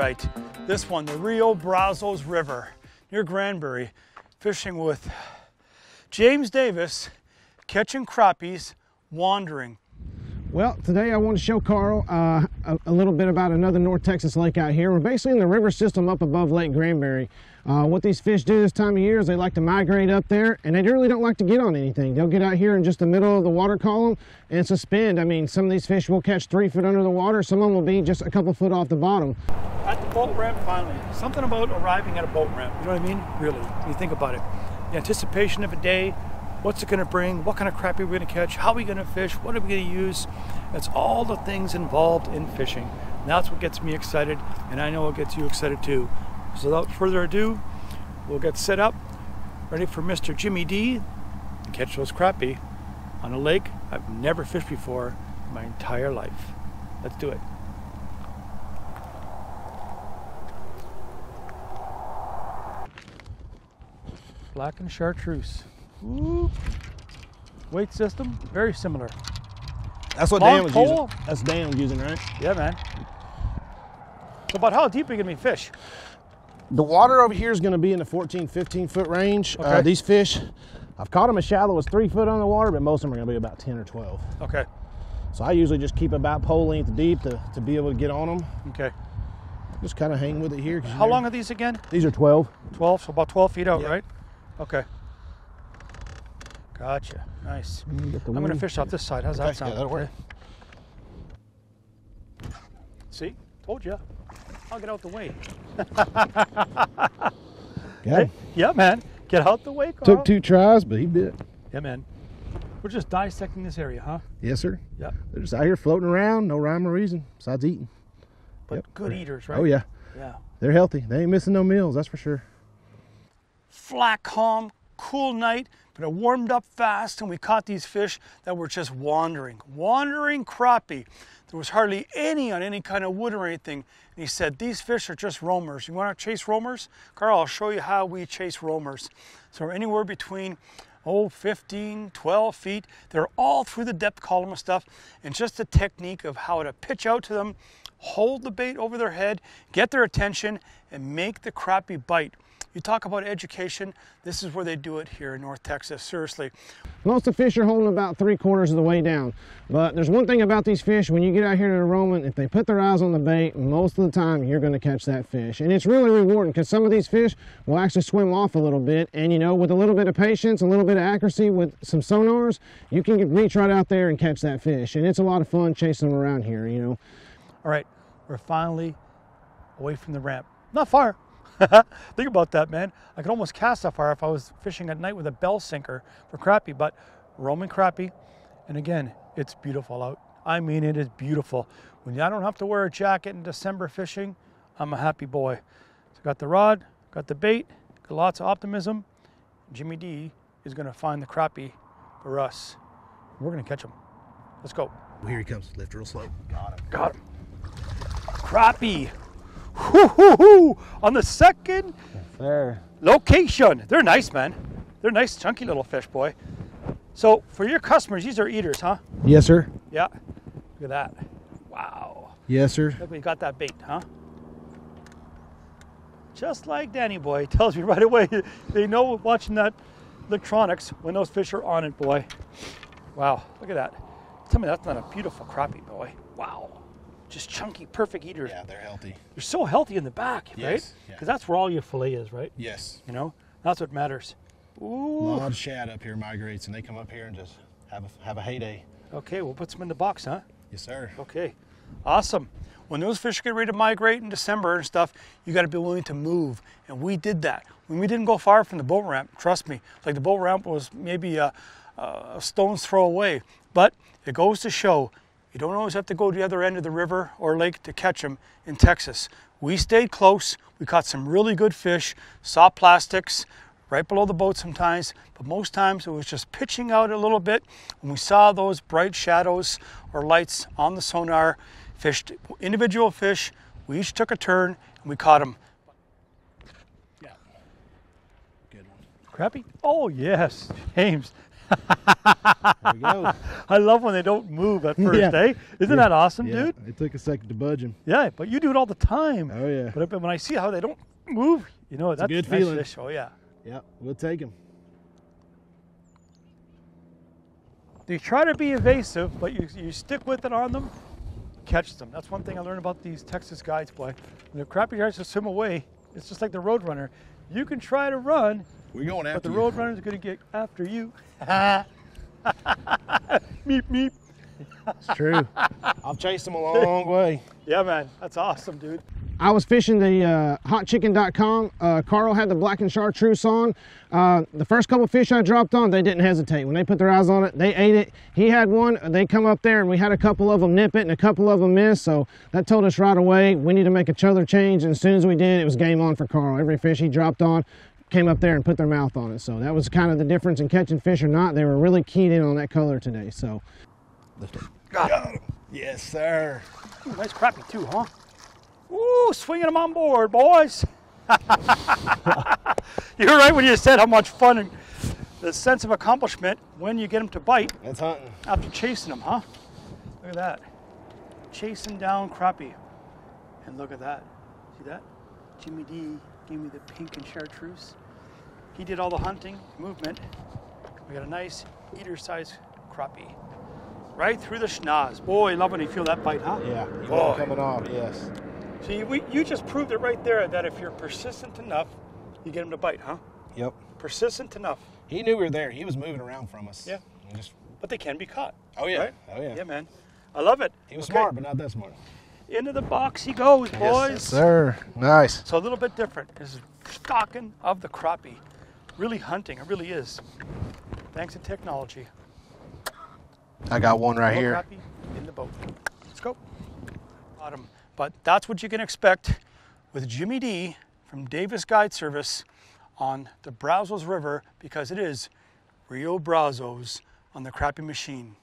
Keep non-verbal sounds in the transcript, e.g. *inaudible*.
right, this one, the Rio Brazos River near Granbury, fishing with James Davis, catching crappies, wandering. Well, today I want to show Karl uh, a, a, little bit about another North Texas lake out here. We're basically in the river system up above Lake Granbury. Uh, what these fish do this time of year is they like to migrate up there and they really don't like to get on anything. They'll get out here in just the middle of the water column and suspend. I mean, some of these fish will catch three foot under the water. Some of them will be just a couple foot off the bottom. At the boat ramp, finally. Something about arriving at a boat ramp. You know what I mean? Really, you think about it. The anticipation of a day, what's it going to bring? What kind of crappie are we going to catch? How are we going to fish? What are we going to use? That's all the things involved in fishing. And that's what gets me excited, and I know it gets you excited too. So without further ado, we'll get set up, ready for Mr. Jimmy D to catch those crappie on a lake I've never fished before in my entire life. Let's do it. Black and chartreuse. Ooh. Weight system, very similar. That's what Long Dan was pole? using. That's Dan was using, right? Yeah, man. So about how deep are you gonna be fish? The water over here is going to be in the 14, 15 foot range. Uh, these fish, I've caught them as shallow as three foot on the water, but most of them are going to be about 10 or 12. Okay, So I usually just keep about pole length deep to, to be able to get on them. okay. Just kind of hang with it here. How long are these again? These are 12. 12, so about 12 feet out, Yeah. right? Okay. Gotcha. Nice. I'm gonna fish off this side. How's Okay, that sound? yeah, that'll work. See? Told you. I'll get out the way. *laughs* Him. Yeah, man. Get out the way, Karl. Took two tries, but he bit. Yeah, man. We're just dissecting this area, huh? Yes, sir. Yep. They're just out here floating around, no rhyme or reason besides eating. But Yep. good eaters, right? Oh, yeah. Yeah. They're healthy. They ain't missing no meals, that's for sure. flat, calm, cool night, but it warmed up fast and we caught these fish that were just wandering, wandering crappie. There was hardly any on any kind of wood or anything. And he said, These fish are just roamers. You want to chase roamers? Karl, I'll show you how we chase roamers. So anywhere between oh, 15, 12 feet. They're all through the depth column of stuff. And just the technique of how to pitch out to them, hold the bait over their head, get their attention, and make the crappie bite. You talk about education, this is where they do it here in North Texas, seriously. Most of the fish are holding about three quarters of the way down. But there's one thing about these fish, when you get out here to the Roman, if they put their eyes on the bait, most of the time you're gonna catch that fish. And it's really rewarding because some of these fish will actually swim off a little bit. And you know, with a little bit of patience, a little bit of accuracy with some sonars, you can reach right out there and catch that fish. And it's a lot of fun chasing them around here, you know. All right, we're finally away from the ramp. Not far. *laughs* Think about that, man. I could almost cast that far if I was fishing at night with a bell sinker for crappie, but Roman crappie. And again, it's beautiful out. I mean, it is beautiful. When I don't have to wear a jacket in December fishing, I'm a happy boy. So got the rod, got the bait, got lots of optimism. Jimmy D is going to find the crappie for us. We're going to catch him. Let's go. Here he comes. Lift real slow. Got him. Got him. Crappie. On the second location. They're nice, man. They're nice, chunky little fish, boy. So for your customers, these are eaters, huh? Yes, sir. Yeah. Look at that. Wow. Yes, sir. Look, we got that bait, huh? Just like Danny Boy *laughs* tells me right away. They know watching that electronics when those fish are on it, boy. Wow, look at that. Tell me that's not a beautiful crappie, boy. Wow. Just chunky, perfect eaters. Yeah, they're healthy. You're so healthy in the back, right? Yes, yeah. Because that's where all your fillet is, right? Yes. You know, that's what matters. Ooh. A lot of shad up here migrates, and they come up here and just have a have a heyday. Okay, we'll put some in the box, huh? Yes, sir. Okay, awesome. When those fish get ready to migrate in December and stuff, you got to be willing to move, and we did that. When we didn't go far from the boat ramp, trust me, like the boat ramp was maybe a, a stone's throw away, but it goes to show you don't always have to go to the other end of the river or lake to catch them in Texas. We stayed close. We caught some really good fish, soft plastics, right below the boat sometimes, but most times it was just pitching out a little bit. When we saw those bright shadows or lights on the sonar, fished individual fish, we each took a turn and we caught them. Yeah. Good one. Crappie? Oh, yes, James. There we go. *laughs* I love when they don't move at first, Yeah. eh? Isn't that awesome, Yeah, dude? It took a second to budge him. Yeah, but you do it all the time. Oh yeah. But when I see how they don't move, you know, that's a good nice feeling. fish. Oh, yeah. Yep, we'll take him. You try to be evasive, but you, you stick with it on them, catch them. That's one thing I learned about these Texas guides, boy. When the crappie tries to swim away, it's just like the roadrunner. You can try to run, We're going after but after the you. roadrunner's going to get after you. *laughs* meep, meep. It's true. *laughs* I've chased them a long way. Yeah, man. That's awesome, dude. I was fishing the uh, hotchicken.com. Uh, Karl had the black and chartreuse on. Uh, the first couple fish I dropped on, they didn't hesitate. When they put their eyes on it, they ate it. He had one, they come up there and we had a couple of them nip it and a couple of them miss. So that told us right away we need to make a chother change. And as soon as we did, it was game on for Karl. Every fish he dropped on came up there and put their mouth on it. So that was kind of the difference in catching fish or not. They were really keyed in on that color today. So Got him. Yes, sir. Ooh, nice crappie, too, huh? Ooh, swinging them on board, boys. *laughs* You're right when you said how much fun and the sense of accomplishment when you get them to bite That's hunting. after chasing them, huh? Look at that. Chasing down crappie. And look at that. See that? Jimmy D gave me the pink and chartreuse. He did all the hunting, movement. We got a nice eater size crappie. Right through the schnoz. Boy, love when you feel that bite, huh? Yeah, Boy. coming off. Yes. See, we, you just proved it right there that if you're persistent enough, you get him to bite, huh? Yep. Persistent enough. He knew we were there. He was moving around from us. Yeah. Just, But they can be caught. oh yeah. Right? Oh yeah. Yeah, man. I love it. He was Okay, smart, but not that smart. Into the box he goes, boys. Yes, sir. Nice. So a little bit different. This is stalking of the crappie. Really hunting. It really is. Thanks to technology. I got one right here. crappie in the boat. Let's go. Bottom. But that's what you can expect with Jimmy D from Davis Guide Service on the Brazos River because it is Rio Brazos on the crappie machine.